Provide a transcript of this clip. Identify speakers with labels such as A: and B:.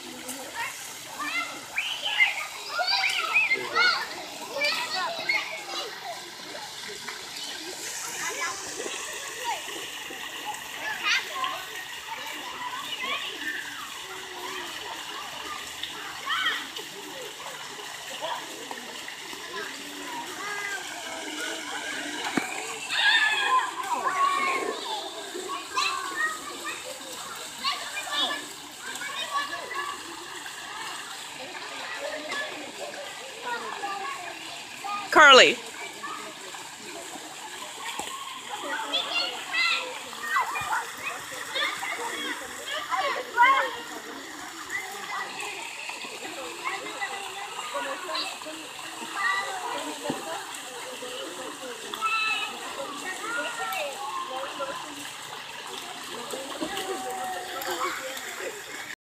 A: Thank you. Carly?